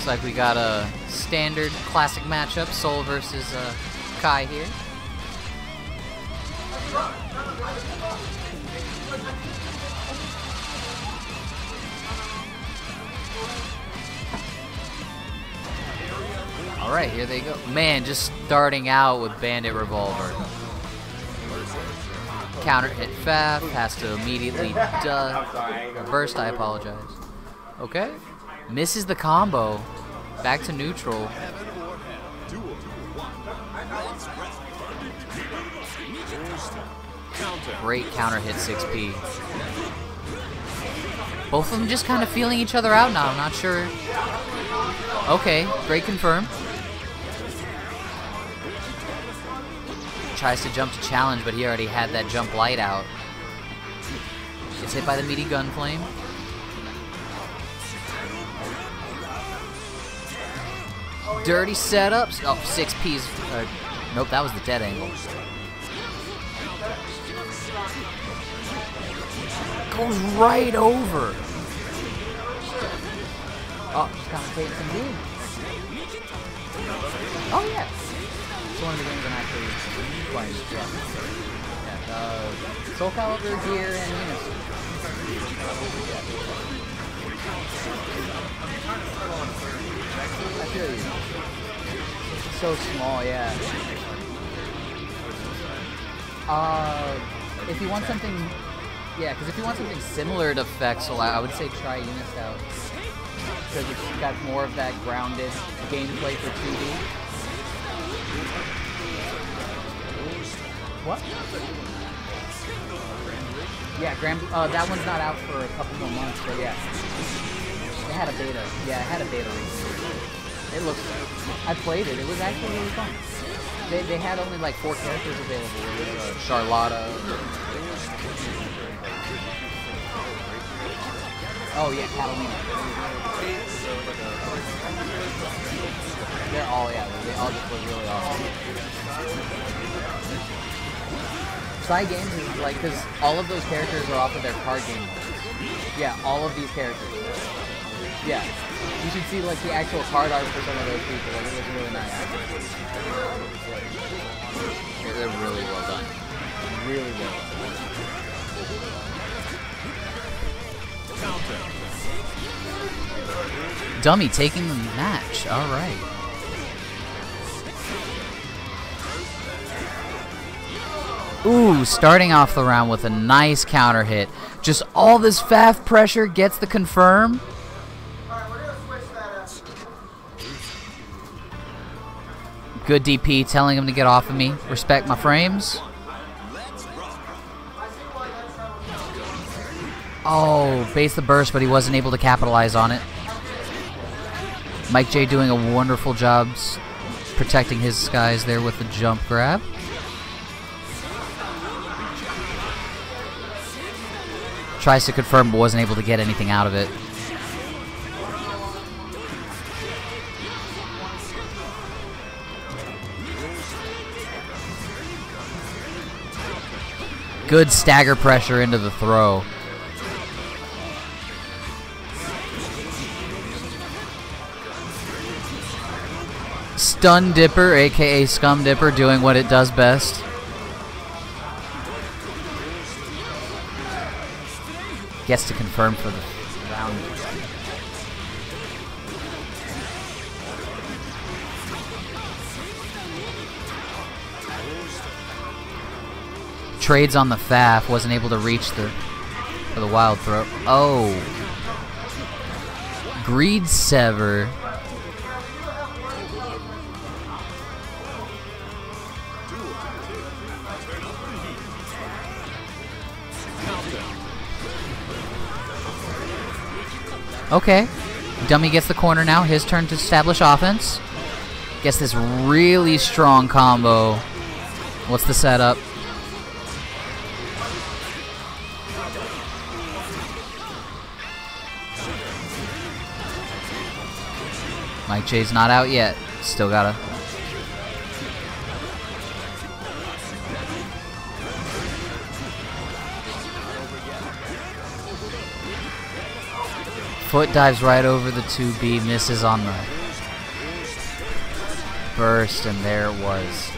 Looks like we got a standard classic matchup, Sol versus uh, Ky here. All right, here they go. Man, just starting out with Bandit Revolver. Counter hit Faf, has to immediately duh. Burst, I apologize. Okay. Misses the combo. Back to neutral. Great counter hit 6P. Both of them just kind of feeling each other out now. I'm not sure. Okay, great confirm. Tries to jump to challenge, but he already had that jump light out. Gets hit by the meaty gun flame. Dirty setups. Oh, six 6P's. Uh, nope, that was the dead angle. Goes right over. Oh, she's commentating some. Oh, yeah. It's one of the games I'm actually playing. Yeah. uh, Soul Calibur, Gear, and. You. So small, yeah. Uh, if you want something, yeah, because if you want something similar to Fexel, I I would say try UNIST out. Because it's got more of that grounded gameplay for 2D. What? Yeah, Grand. Uh, that one's not out for a couple more months, but yeah. It had a beta. Yeah, it had a beta recently. It looks. I played it. It was actually really fun. They, they had only like four characters available. It was uh, Charlotta. Oh yeah, Catalina. They're all yeah. They all just look really awesome. Cygames is like because all of those characters are off of their card game. Yeah, all of these characters. Yeah. You should see like the actual card art for some of those people. Like, it looks really nice. Yeah, they're really well done. Really well done. Dummy taking the match. All right. Ooh, starting off the round with a nice counter hit. Just all this FAF pressure gets the confirm. Good DP telling him to get off of me. Respect my frames. Oh, base the burst, but he wasn't able to capitalize on it. Mike J doing a wonderful job protecting his skies there with the jump grab. Tries to confirm, but wasn't able to get anything out of it. Good stagger pressure into the throw. Stun Dipper, aka Scum Dipper, doing what it does best. Gets to confirm for the round. Trades on the FAF, wasn't able to reach the for the wild throw. Oh. Greed Sever. Okay. Dummy gets the corner now. His turn to establish offense. Gets this really strong combo. What's the setup? Mike J's not out yet. Still gotta. Foot dives right over the 2B, misses on the burst, and there it was.